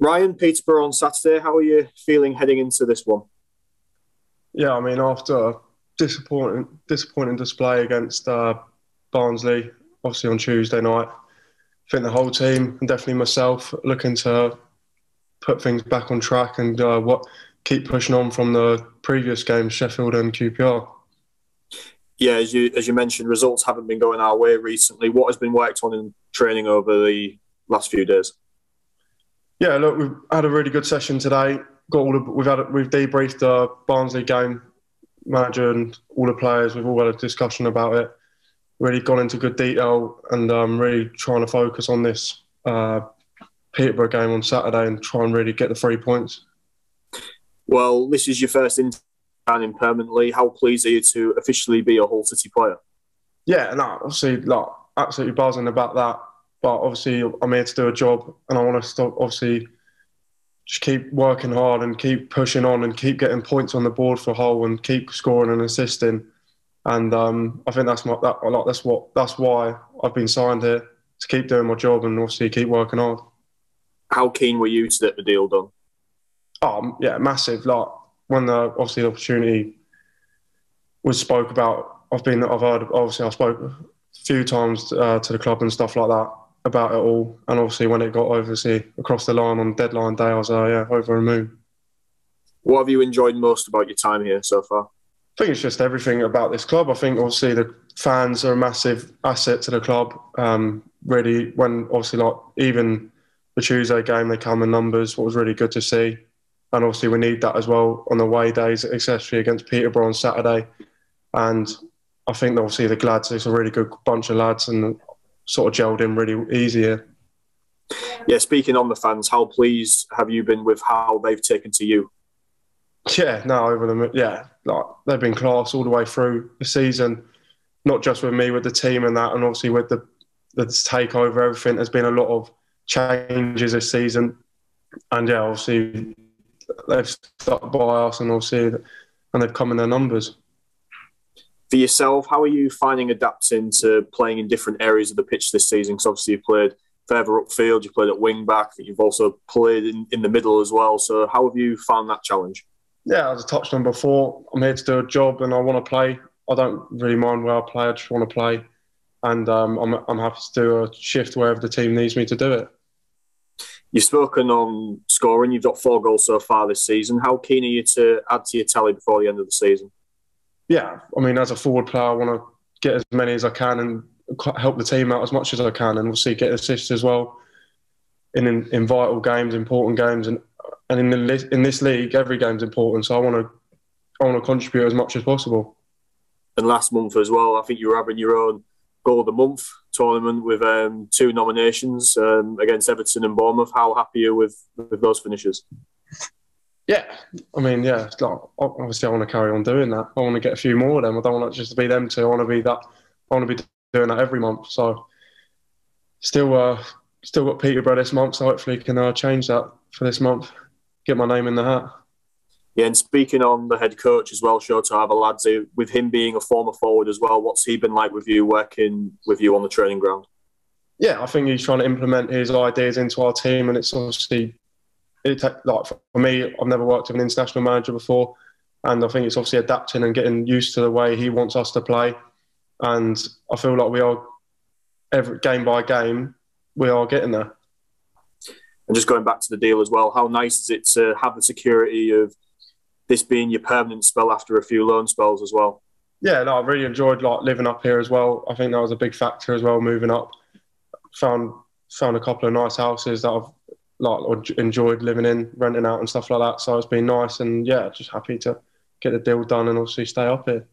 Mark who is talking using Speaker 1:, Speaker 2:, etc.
Speaker 1: Ryan, Peterborough on Saturday. How are you feeling heading into this one?
Speaker 2: Yeah, I mean, after a disappointing, disappointing display against uh, Barnsley, obviously on Tuesday night, I think the whole team and definitely myself looking to put things back on track and uh, what keep pushing on from the previous games, Sheffield and QPR.
Speaker 1: Yeah, as you as you mentioned, results haven't been going our way recently. What has been worked on in training over the last few days?
Speaker 2: Yeah, look, we've had a really good session today. Got all the, we've had we've debriefed the Barnsley game, manager and all the players. We've all had a discussion about it. Really gone into good detail and um, really trying to focus on this uh, Peterborough game on Saturday and try and really get the three points.
Speaker 1: Well, this is your first in signing permanently. How pleased are you to officially be a Hull City player?
Speaker 2: Yeah, no, obviously, like absolutely buzzing about that. But obviously, I'm here to do a job, and I want to stop. Obviously, just keep working hard and keep pushing on and keep getting points on the board for Hull and keep scoring and assisting. And um, I think that's my that like that's what that's why I've been signed here to keep doing my job and obviously keep working hard.
Speaker 1: How keen were you to get the deal done?
Speaker 2: Oh yeah, massive. Like when the obviously the opportunity was spoke about, I've been I've heard obviously I spoke a few times uh, to the club and stuff like that about it all. And obviously, when it got obviously across the line on deadline day, I was uh, yeah over the moon.
Speaker 1: What have you enjoyed most about your time here so far?
Speaker 2: I think it's just everything about this club. I think obviously the fans are a massive asset to the club. Um, really, when obviously like even the Tuesday game, they come in numbers. What was really good to see, and obviously we need that as well on the away days, especially against Peterborough on Saturday. And I think obviously the Glads, it's a really good bunch of lads, and sort of gelled in really easier.
Speaker 1: Yeah, speaking on the fans, how pleased have you been with how they've taken to you?
Speaker 2: Yeah, no, over them, yeah, like they've been class all the way through the season, not just with me, with the team and that, and obviously with the the takeover, everything. There's been a lot of changes this season, and yeah, obviously they've stuck by us, and obviously, and they've come in their numbers
Speaker 1: for yourself, how are you finding adapting to playing in different areas of the pitch this season? Because obviously you played further upfield, you played at wing back, you've also played in, in the middle as well. So how have you found that challenge?
Speaker 2: Yeah, as I touched on before, I'm here to do a job and I want to play. I don't really mind where I play, I just want to play. And um, I'm, I'm happy to do a shift wherever the team needs me to do it.
Speaker 1: You've spoken on scoring, you've got four goals so far this season. How keen are you to add to your tally before the end of the season?
Speaker 2: Yeah, I mean, as a forward player, I want to get as many as I can and help the team out as much as I can, and we'll see get assists as well in, in, in vital games, important games, and and in the in this league, every game's important. So I want to I want to contribute as much as possible.
Speaker 1: And last month as well, I think you were having your own goal of the month tournament with um, two nominations um, against Everton and Bournemouth. How happy are you with with those finishes?
Speaker 2: Yeah, I mean, yeah. Like, obviously, I want to carry on doing that. I want to get a few more of them. I don't want it just to be them two. I want to be that. I want to be doing that every month. So, still, uh, still got Peterborough this month. So hopefully, can uh, change that for this month. Get my name in the hat.
Speaker 1: Yeah, and speaking on the head coach as well, Shota Arveladze with him being a former forward as well. What's he been like with you working with you on the training ground?
Speaker 2: Yeah, I think he's trying to implement his ideas into our team, and it's obviously it like for me, I've never worked with an international manager before, and I think it's obviously adapting and getting used to the way he wants us to play. And I feel like we are every game by game, we are getting there.
Speaker 1: And just going back to the deal as well, how nice is it to have the security of this being your permanent spell after a few loan spells as well?
Speaker 2: Yeah, no, I really enjoyed like living up here as well. I think that was a big factor as well. Moving up, found found a couple of nice houses that I've like or enjoyed living in, renting out and stuff like that. So it's been nice, and yeah, just happy to get the deal done and obviously stay up here.